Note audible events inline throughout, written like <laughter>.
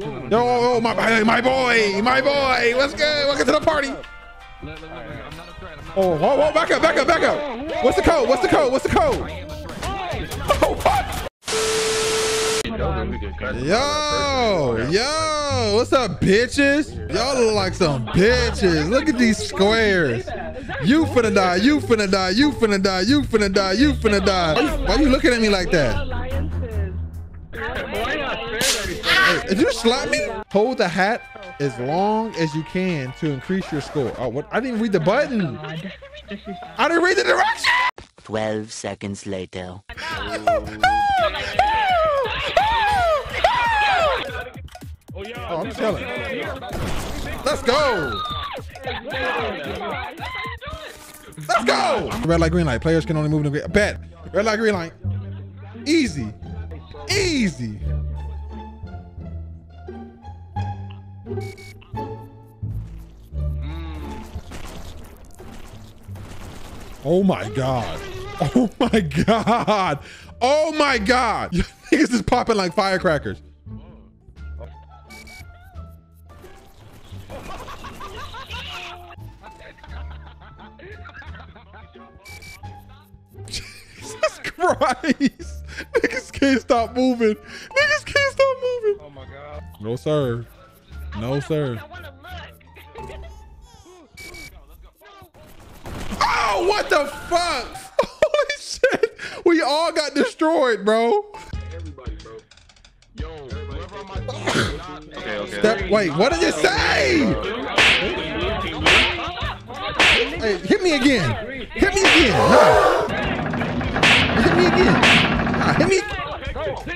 Yo, oh, oh, my, my boy, my boy. What's good? Welcome to the party. Oh, whoa, whoa, back up, back up, back up. What's the code? What's the code? What's the code? <laughs> Oh, fuck. Yo, yo, what's up, bitches? Y'all look like some bitches. Look at these squares. You finna die, you finna die, you finna die, you finna die, you finna die. Why you, why you looking at me like that? If you slap me, hold the hat as long as you can to increase your score. Oh, what? I didn't read the button. I didn't read the direction. 12 seconds later. Oh, I'm telling. Let's go. Let's go. Red light, green light. Players can only move in the green. Bet. Red light, green light. Easy. Easy. Oh my god. Oh my god. Oh my god. <laughs> Niggas is popping like firecrackers. Jesus Christ. Niggas can't stop moving. Niggas can't stop moving. Oh my god. No, sir. No, sir. What the fuck? <laughs> Holy shit. We all got destroyed, bro. Everybody, bro. Yo, whoever on my team. <laughs> okay, okay. Step, wait, what did it say? Hey, hit me again. Hit me again. Nah. Hit me again. Nah, hit me.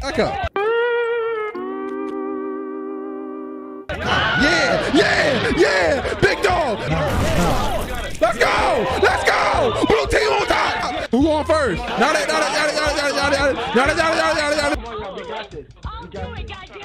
Back up. First? That, now that, now that, now that, now that, now that, now that, now that. Oh, my God, damn it.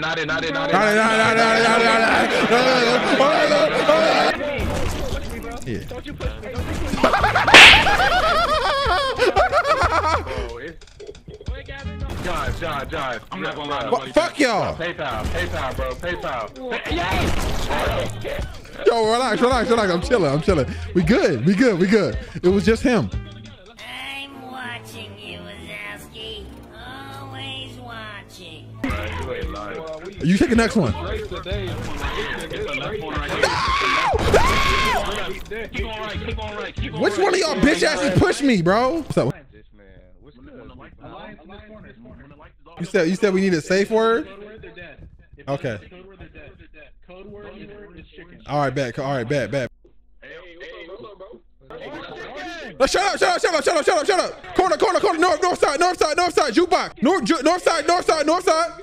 Not it, not it, it, it. It's... Jive, jive, jive. I'm not gonna lie. Fu- Fuck y'all. PayPal, PayPal, bro, PayPal. Yo, relax, relax, relax. I'm chilling. I'm chilling. We good. We good. We good. It was just him. You take the next one. Which one of y'all bitch asses pushed me, bro? What's up? You said you said we need a safe word. Okay. All right, bet. All right, bet. No, shut up, shut up, shut up, shut up, shut up, shut up. Corner, corner, corner, north, north side, north side, north side, jukebox. North, ju- north side, north side, north side.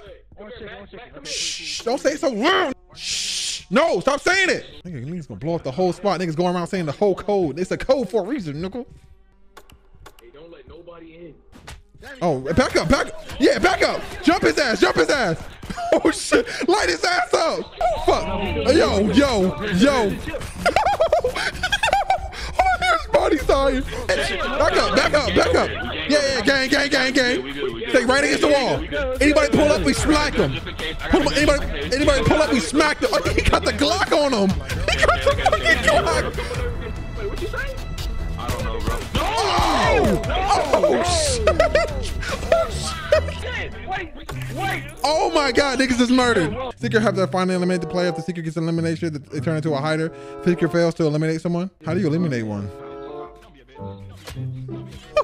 Shh, don't say it so loud. Shh, no, stop saying it. Nigga, niggas gonna blow up the whole spot. Niggas going around saying the whole code. It's a code for a reason, nigga. Don't let nobody in. Oh, back up, back up. Yeah, back up. Jump his ass, jump his ass. <laughs> Oh shit, light his ass up. Oh fuck. Yo, yo, yo. Oh, sign. Back up, back up, back up. Yeah, yeah, gang, gang, gang, gang. Stay right against the wall. Anybody pull up, we smack them. Anybody, anybody pull up, we smack them. Oh, he got the Glock on him. He got the fucking Glock. Wait, what you say? I don't know, bro. Oh, oh shit. Oh shit. Oh my god, niggas is murdered. Seeker have to finally eliminate the player. If the Seeker gets elimination, they turn into a hider. Seeker fails to eliminate someone. How do you eliminate one?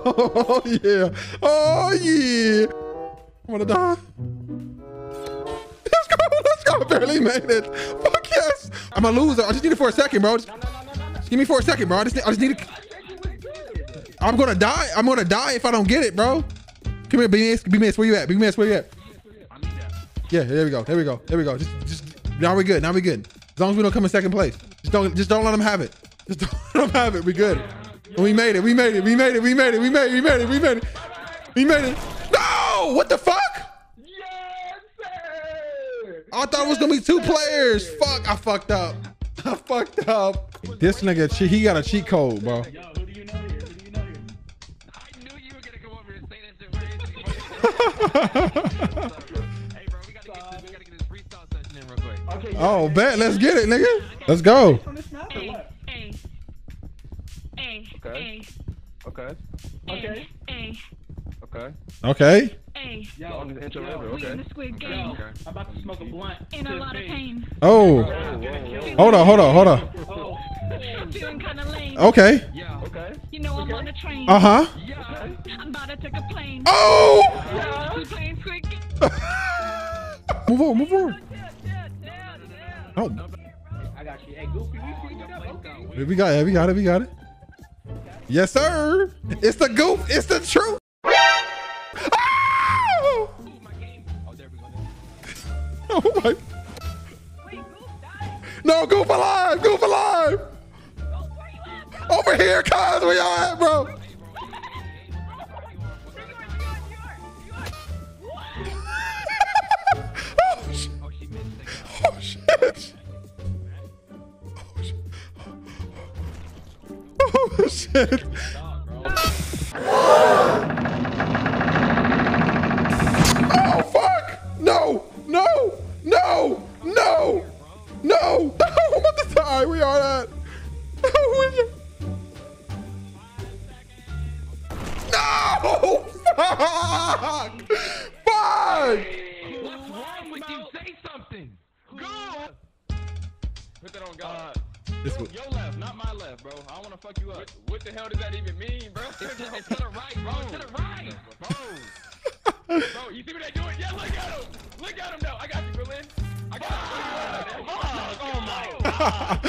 Oh yeah. Oh yeah. I'm gonna die. Let's go. Let's go. I barely made it. Fuck yes. I'm a loser. I just need it for a second, bro. Just, just give me for a second, bro. I just need, I just need it. I'm gonna die. I'm gonna die if I don't get it, bro. Come here, B-Miss. B-Miss, where you at? B-Miss, where you at? Yeah, there we go. There we go. There we go. Just, just now we're good. Now we're good. As long as we don't come in second place. Just don't, just don't let them have it. Just <laughs> don't, don't have it. We good. We made it. We made it. We made it. We made it. We made it. We made it. We made it. We made it. No! What the fuck? Yes, sir. I thought it was gonna be two players. Fuck! I fucked up. I fucked up. This nigga, he got a cheat code, bro. Yo, who do you know here? Who do you know here? I knew you were gonna come over and say that <laughs> Hey, bro, we gotta get this. We gotta get this freestyle session in real quick. Oh, bet. Let's get it, nigga. Let's go. Okay. Okay. hey, Okay. Okay. hey. Yo, Long as intro yo, over, We in the squid game. Okay. I'm about to smoke a blunt. In a lot of pain. Oh. Hold on, hold on, hold on. Oh, Feeling kinda lame. Okay. Yeah. Okay. You know I'm on the train. Uh huh. Yeah. I'm about to take a plane. Oh. We playing squid game. <laughs> move on, move on. Oh, I got you. Hey, Goofy, we cleaned it up. Okay. we got it. We got it. Yes, sir. It's the goof. It's the truth. Oh, Oh, there we go. oh my. No, goof alive. Goof alive. Over here, cuz. Where y'all at, bro? Shit. Oh, fuck. No, no, no, no, no. I'm about to die. We are at. No! Fuck! Fuck! What's wrong with you? Say something. Go. Put that on God. Uh, This Yo, your left, not my left, bro. I don't wanna fuck you up. What the hell does that even mean, bro? It's to, it's to the right, bro. It's to the right, bro. bro, you see what they doing? Yeah, look at him. Look at him now. I got you, Berlin. I got you. Oh, my God.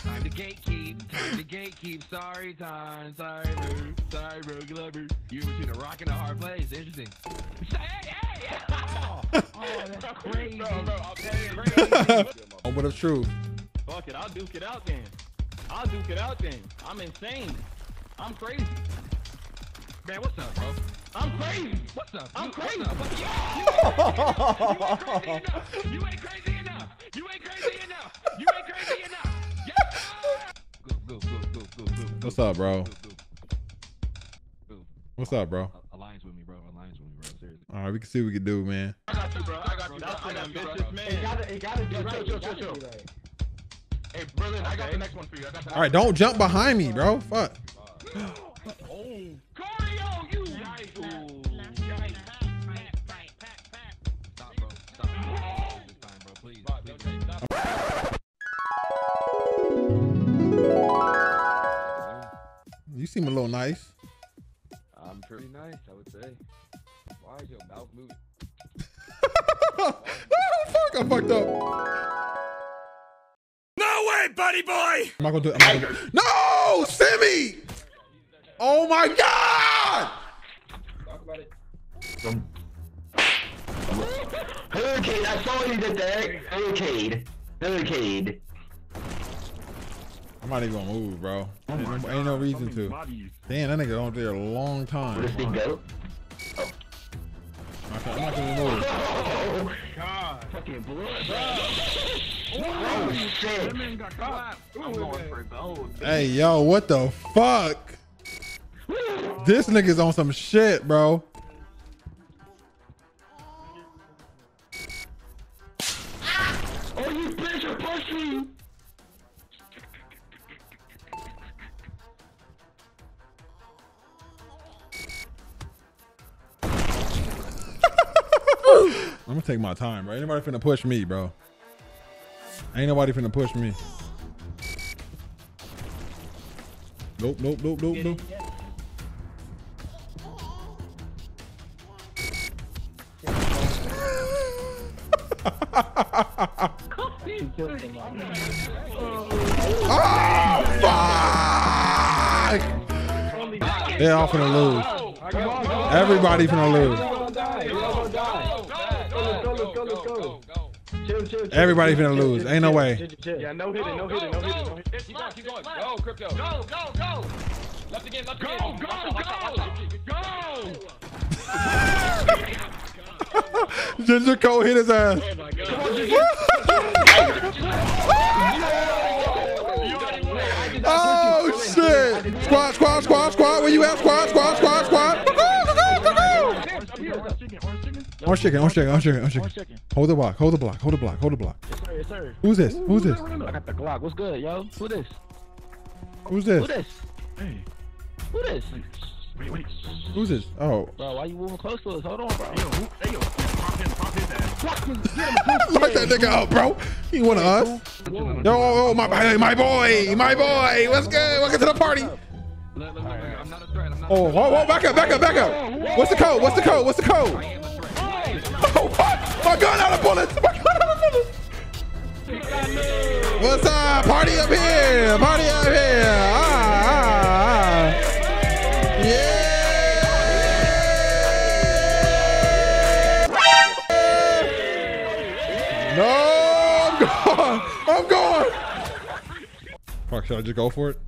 Time to gatekeep. Time to gatekeep. Sorry, time. Sorry, bro. Sorry, bro. Get over. You were between a rock and a hard place. Interesting. Hey, hey, Oh, <laughs> oh that's crazy. <laughs> Bro, bro, I'm crazy. Moment of truth. Fuck it, I'll duke it out then. I'll duke it out then. I'm insane. I'm crazy. Man, what's up, bro? I'm crazy. What's up? I'm crazy. What's up? You ain't crazy enough. You ain't crazy enough. You ain't crazy enough. Yeah. Go, go, go, go, go, go. What's up, bro? What's up, bro? Alliance with me, bro. Alliance with me, bro. Seriously. All right, we can see what we can do, man. I got you, bro. I got you. That's an ambitious man. It gotta, it gotta be Yo, right. chill, It chill, gotta Hey, Berlin, I got the next one for you. I got the All right, don't jump behind me, bro. Fuck. <gasps> Cardio, you. Yikes. Yikes. Stop, bro. Stop. This time, bro. Please. Please. You seem a little nice. I'm pretty nice, I would say. Why is your mouth moving? oh, <laughs> fuck, I fucked up. No way, buddy boy! I'm not gonna do it. I'm not gonna do it. No, Simi! Oh my god! Hurricane, I saw you did that. Hurricane. Hurricane. I'm not even gonna move, bro. Oh ain't no, ain't no reason to. Damn, that nigga on there a long time. Where does he go? I'm not gonna- I'm not gonna move. Oh, God. Fucking blood. Oh, shit. I'm going for. Hey, yo, what the fuck? This nigga's on some shit, bro. Oh, you bitch, you're pushing. <laughs> I'm gonna take my time, bro. Ain't nobody finna push me, bro. Ain't nobody finna push me. Nope, nope, nope, nope, nope. oh, fuck! They're all finna lose. Everybody finna lose. You're gonna die. You're gonna die. Go, let's go, let's go, let's go. Chill, chill, chill. Everybody chill, finna chill, lose. chill, Ain't no chill, way. chill, chill. Yeah, no hitting, no hitting, no hitting, no hitting. Keep going, keep going. Go, crypto. Go, go, go, go. Left again, left again. Go, go, go. <laughs> Ginger Cole hit his ass. <laughs> Oh shit! Squad, squad, squad, squad. Where you at? Squad, squad, squad, squad. Orange chicken, orange chicken, orange chicken, orange chicken. Hold the block, hold the block, hold the block, hold the block. Yes, sir, yes, sir. Who's this? Who's this? I got the Glock. What's good, yo? Who this? Who's Who this? this? Hey, Who this? wait, wait. Who's this? Oh, Bro, why you moving close to us? Hold on, bro. Yo, who, hey, yo, pop him, pop his ass. light <laughs> that nigga up, bro. He one of us. Yo, oh, oh, my, hey, my boy, my boy. What's good? Welcome to the party. Look, look, look, look. I'm not a threat. I'm not Oh, whoa, whoa, back up, back up, back up. What's the code? What's the code? What's the code? Oh, what? My gun out of bullets. My gun out of bullets. What's up? Party up here. Party up here. Ah, ah, ah. Yeah. No, I'm going. I'm going. Fuck, should I just go for it?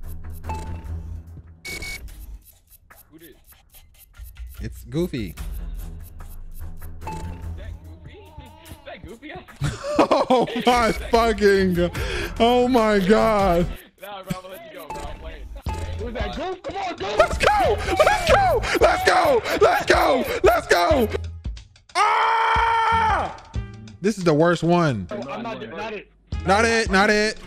It's Goofy. Oh my fucking, oh my god. Nah, bro, I'm gonna let you go, bro. I'm playing. Who's that? Goof? Come on, Goof. Let's go! Let's go! Let's go! Let's go! Let's go! Ah! This is the worst one. I'm not, not it. Not it, not it.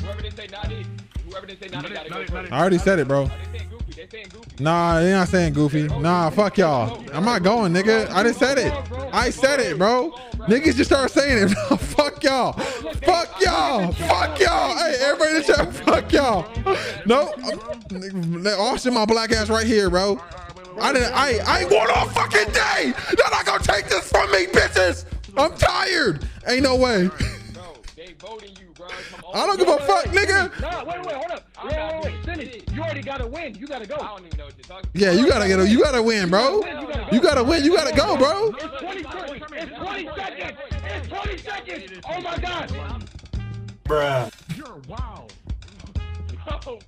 Whoever didn't say not it, whoever didn't say not it, gotta go first. I already said it, bro. They saying goofy. They saying. Nah, they not saying goofy. Nah, fuck y'all. I'm not going, nigga. I just said it. I said it, bro. Niggas just start saying it. <laughs> fuck y'all. Fuck y'all. Fuck y'all. Hey, everybody in the chat, fuck y'all. No, Austin, my black ass right here, bro. I didn't. I I ain't going all fucking day. They're not gonna take this from me, bitches. I'm tired. Ain't no way. <laughs> Bro, they voting you, bro. Come on. I don't give a fuck, nigga. Nah, wait, wait, hold up. Wait, wait, wait. Cindy, you already got to win. You got to go. I don't even know what you're talking Yeah, you gotta get. A, you gotta win, bro. You gotta win. You gotta go, bro. It's 20 seconds. It's 20 seconds. It's 20 seconds. Oh my God. Bruh. You're wild. Oh,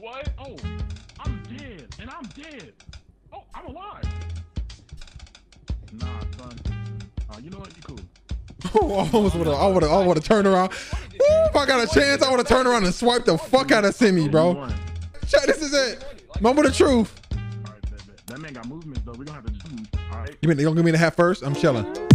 what? Oh, I'm dead, and I'm dead. Oh, I'm alive. Nah, son. Uh, you know what? You cool. I almost would have. I would have. I would have turned around. Ooh, if I got a chance, I would have turned around and swiped the fuck out of Simi, bro. this is it. Moment of truth. All right, bet, bet. That man got movements though. We gonna have to just move. All right. You mean they gonna give me the hat first? I'm chilling.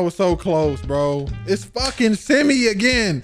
I was so close, bro. It's fucking Simi again.